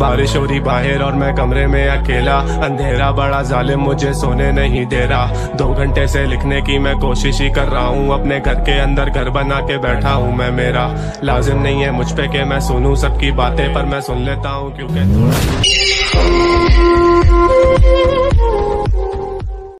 बारिश हो रही बाहर और मैं कमरे में अकेला। अंधेरा बड़ा जालिम मुझे सोने नहीं दे रहा। दो घंटे से लिखने की मैं कोशिश ही कर रहा हूँ। अपने घर के अंदर घर बना के बैठा हूँ मैं मेरा। लाजिम नहीं है मुझ पे के मैं सुनूं सबकी बातें, पर मैं सुन लेता हूँ, क्योंकि थोड़ा